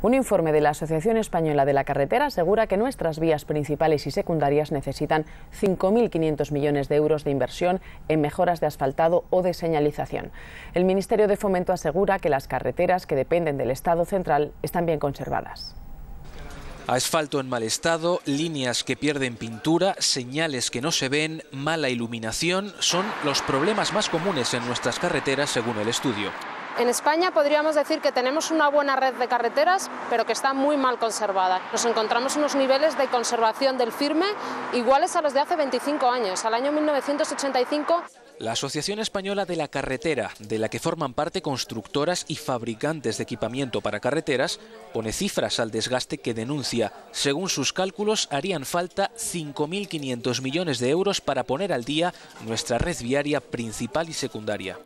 Un informe de la Asociación Española de la Carretera asegura que nuestras vías principales y secundarias necesitan 5.500 millones de euros de inversión en mejoras de asfaltado o de señalización. El Ministerio de Fomento asegura que las carreteras que dependen del Estado central están bien conservadas. Asfalto en mal estado, líneas que pierden pintura, señales que no se ven, mala iluminación son los problemas más comunes en nuestras carreteras según el estudio. En España podríamos decir que tenemos una buena red de carreteras, pero que está muy mal conservada. Nos encontramos unos niveles de conservación del firme iguales a los de hace 25 años. Al año 1985 la Asociación Española de la Carretera, de la que forman parte constructoras y fabricantes de equipamiento para carreteras, pone cifras al desgaste que denuncia. Según sus cálculos, harían falta 5.500 millones de euros para poner al día nuestra red viaria principal y secundaria.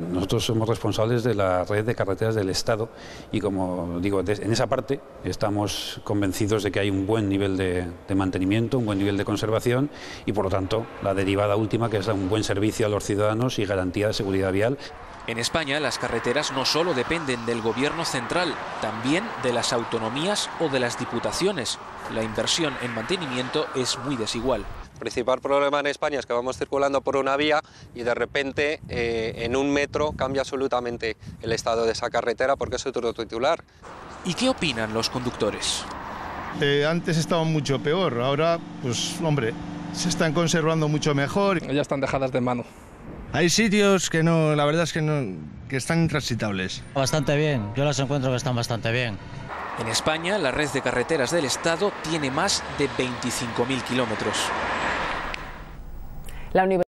Nosotros somos responsables de la red de carreteras del Estado y, como digo, en esa parte estamos convencidos de que hay un buen nivel de, mantenimiento, un buen nivel de conservación y, por lo tanto, la derivada última que es un buen servicio a los ciudadanos y garantía de seguridad vial. En España las carreteras no solo dependen del gobierno central, también de las autonomías o de las diputaciones. La inversión en mantenimiento es muy desigual. El principal problema en España es que vamos circulando por una vía y de repente eh, en un metro cambia absolutamente el estado de esa carretera porque es otro titular. ¿Y qué opinan los conductores? Eh, antes estaba mucho peor, ahora pues hombre, se están conservando mucho mejor. Ya están dejadas de mano. Hay sitios que no, la verdad es que no, que están intransitables. Bastante bien, yo las encuentro que están bastante bien. En España, la red de carreteras del Estado tiene más de 25.000 kilómetros. La